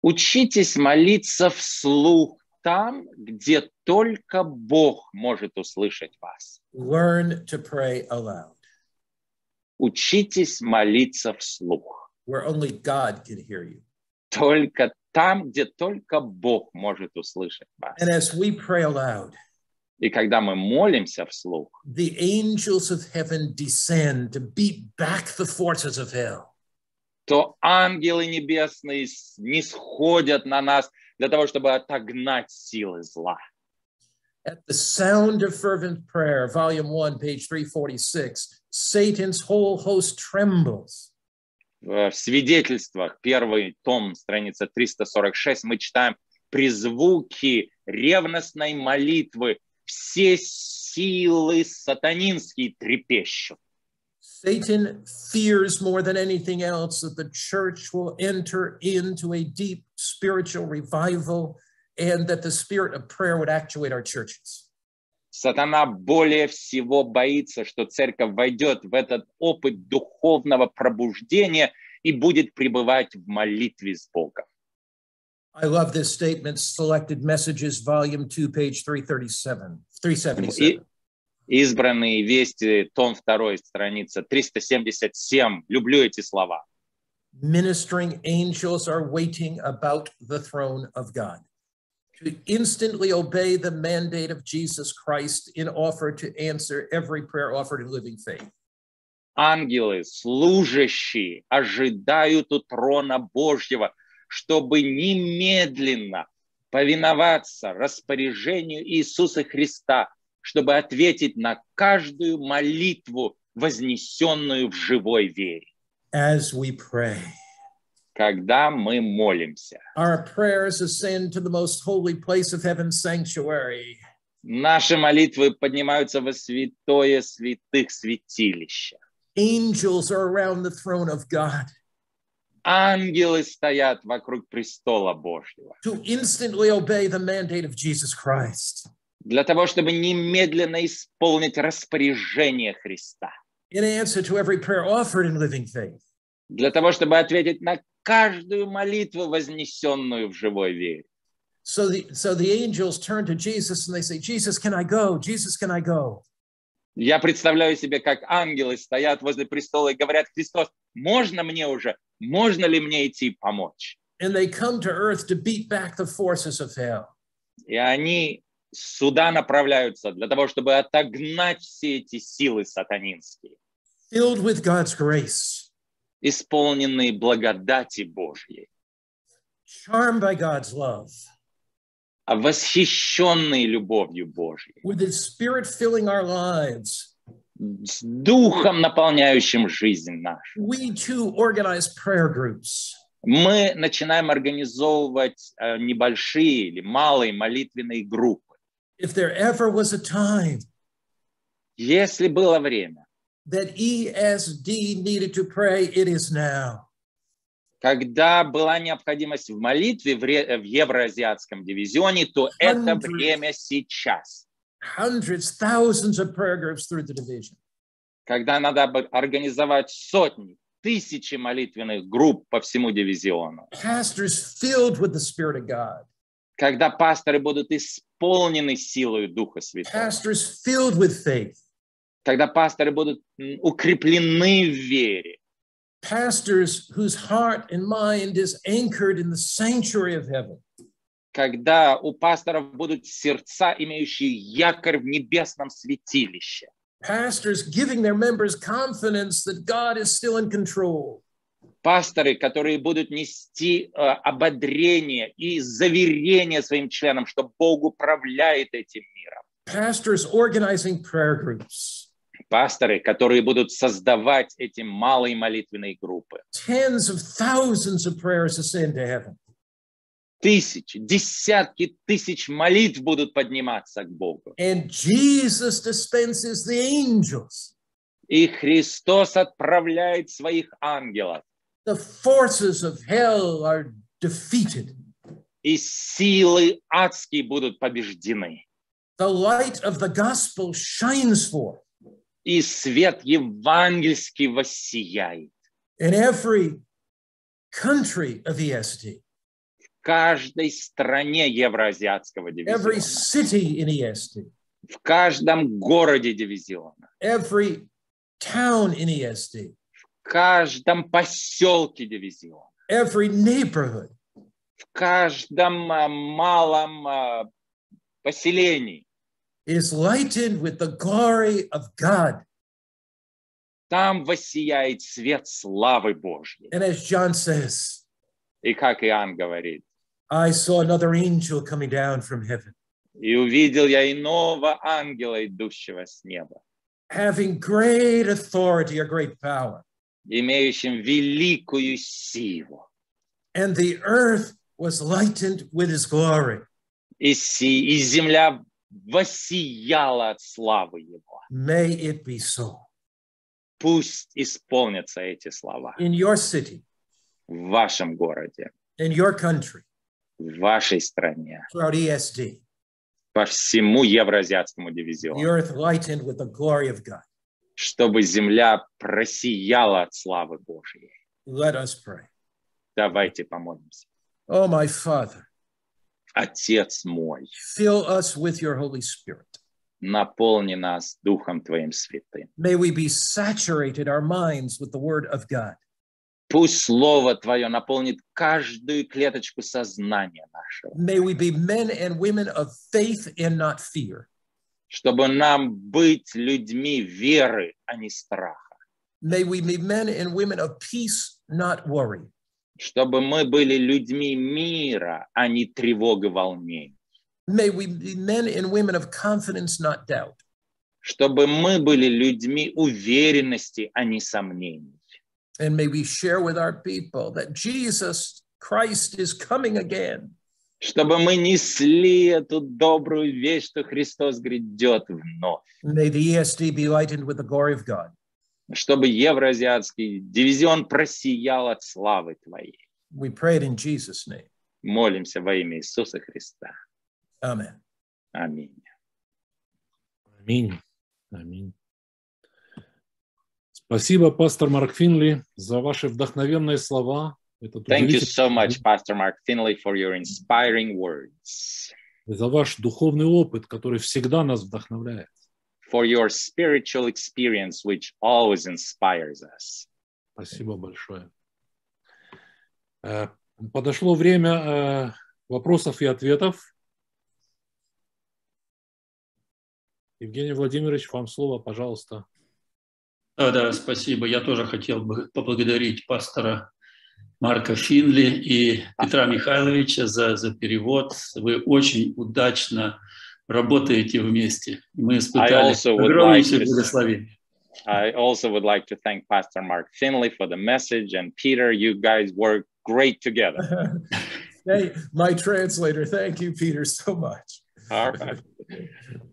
Учитесь молиться вслух там, где только Бог может услышать вас. Learn to pray aloud Учитесь молиться вслух. where only God can hear you. Только там, где только Бог может услышать вас. And as we pray aloud, И когда мы молимся вслух, the angels of heaven descend to beat back the forces of hell. то ангелы небесные не сходят на нас для того, чтобы отогнать силы зла. At the sound of fervent prayer, volume 1, page 346, Satan's whole host trembles. В свидетельствах, первый том, страница 346, мы читаем при звуке ревностной молитвы все силы сатанинские трепещут. Satan fears more than anything else that the church will enter into a deep spiritual revival and that the spirit of prayer would actuate our churches. Сатана более всего боится, что церковь войдет в этот опыт духовного пробуждения и будет пребывать в молитве с Богом. I love this statement, Selected Messages, volume 2, page 337. 377. И избранные вести, том 2, страница 377. Люблю эти слова. Ministering angels are waiting about the throne of God to instantly obey the mandate of Jesus Christ in offer to answer every prayer offered in living faith. Ангелы, служащие, ожидают у трона Божьего, чтобы немедленно повиноваться распоряжению Иисуса Христа, чтобы ответить на каждую молитву, вознесенную в живой вере. As we pray, Когда мы молимся, our prayers ascend to the most holy place of heaven's sanctuary. наши молитвы поднимаются во святое святых святилища. Angels are around the throne of God Ангелы стоят вокруг престола Божьего to instantly obey the mandate of Jesus Christ. для того, чтобы немедленно исполнить распоряжение Христа, in answer to every prayer offered in living faith. для того, чтобы ответить на каждую молитву, вознесенную в живой вере. So the so the angels turn to Jesus and they say, Jesus, can I go? Jesus, can I go? Я представляю себе, как ангелы стоят возле престола и говорят, Христос, можно мне уже, можно ли мне идти помочь? And they come to earth to beat back the forces of hell. И они сюда направляются для того, чтобы отогнать все эти силы сатанинские, Filled with God's grace, исполненные благодати Божьей, charmed by God's love, а восхищенные любовью Божьей, with His Spirit filling our lives, с духом, наполняющим жизнь нашу. we too organize prayer groups. Мы начинаем организовывать э, небольшие или малые молитвенные группы. If there ever was a time Если было время, that ESD needed to pray, it is now. когда была необходимость в молитве в, в Евроазиатском дивизионе, то это время сейчас. Hundreds, thousands of prayer groups through the division. когда надо организовать сотни, тысячи молитвенных групп по всему дивизиону. Pastors filled with the Spirit of God. когда пасторы будут исполнены силой Духа Святого, pastors filled with faith, когда пасторы будут укреплены в вере, pastors whose heart and mind is anchored in the sanctuary of heaven, когда у пасторов будут сердца, имеющие якорь в небесном святилище, pastors giving their members confidence that God is still in control, пасторы, которые будут нести э, ободрение и заверение своим членам, что Бог управляет этим миром. pastors organizing prayer groups, Пасторы, которые будут создавать эти малые молитвенные группы. tens of thousands of prayers ascend to heaven. Тысячи, десятки тысяч молитв будут подниматься к Богу. And Jesus dispenses the angels, И Христос отправляет своих ангелов. the forces of hell are defeated. И силы адские будут побеждены. The light of the gospel shines forth, И свет евангельский воссияет. in every country of EST, каждой стране Евроазиатского every дивизиона. city in EST, В каждом городе дивизиона. every town in EST, В каждом поселке дивизиона. every neighborhood, В каждом а, малом а, поселении. is lighted with the glory of God. Там воссияет свет славы Божьей. And as John says, И как Иоанн говорит, I saw another angel coming down from heaven, и увидел я иного ангела, идущего с неба, having great authority or great power. имеющим великую силу. And the earth was lightened with his glory. И, си- и земля воссияла от славы его. May it be so Пусть исполнятся эти слова in your city, в вашем городе, in your country, В вашей стране, throughout ESD. по всему Евроазиатскому The дивизиону, earth lightened with the glory of God. чтобы земля просияла от славы Божьей. Let us pray. Давайте помолимся. Oh, my Father, Отец мой, fill us with your Holy Spirit. наполни нас Духом Твоим Святым. May we be saturated our minds with the word of God. Пусть Слово Твое наполнит каждую клеточку сознания нашего, May we be men and women of faith and not fear. чтобы нам быть людьми веры, а не страха. May we be men and women of peace, not worry. Чтобы мы были людьми мира, а не тревог и волнений. May we be men and women of confidence, not doubt. Чтобы мы были людьми уверенности, а не сомнений. And may we share with our people that Jesus Christ is coming again. Чтобы мы несли эту добрую вещь, что Христос грядет вновь. May the ESD be lightened with the glory of God. Чтобы Евроазиатский дивизион просиял от славы Твоей. We pray it in Jesus' name. Молимся во имя Иисуса Христа. Amen. Аминь. Аминь. Аминь. Спасибо, пастор Марк Финли, за ваши вдохновенные слова. Этот Thank you so much, Pastor Mark Finley, for your inspiring words, за ваш духовный опыт, который всегда нас вдохновляет. for your spiritual experience, which always inspires us. Спасибо большое. Э, Подошло время э, вопросов и ответов. Евгений Владимирович, вам слово, пожалуйста. Да, да, спасибо. Я тоже хотел бы поблагодарить пастора Марка Финли и Петра Михайловича за, за перевод. Вы очень удачно работаете вместе. Мы испытали like to- благословение. I also would like to thank Pastor Mark Finley for the message, and Peter, you guys work great together. (laughs) hey, my translator, thank you, Peter, so much. All right. (laughs)